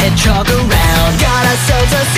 hedgehog around.